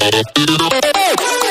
Hey!